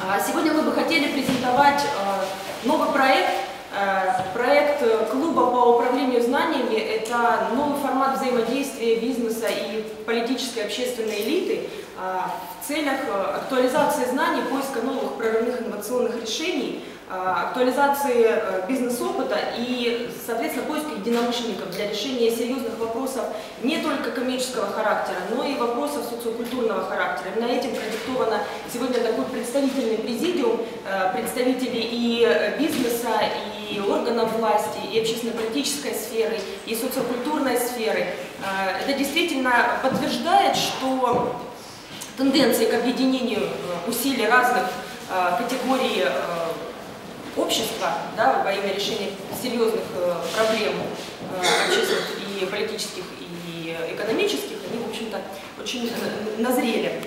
А Сегодня мы бы хотели презентовать э, новый проект, э, проект э, клуба по управлению знаниями. Это новый формат взаимодействия бизнеса и политической общественной элиты в целях актуализации знаний, поиска новых прорывных инновационных решений, актуализации бизнес-опыта и, соответственно, поиска единомышленников для решения серьезных вопросов не только коммерческого характера, но и вопросов социокультурного характера. Именно этим продиктовано сегодня такой представительный президиум, э, представители и э, бизнеса, и органов власти, и общественно-политической сферы, и социокультурной сферы. Э, Это действительно подтверждает, что тенденции к объединению усилий разных общества да, во имя решения серьезных э, проблем э, общественных и политических, и экономических, они, в общем-то, очень э, назрели.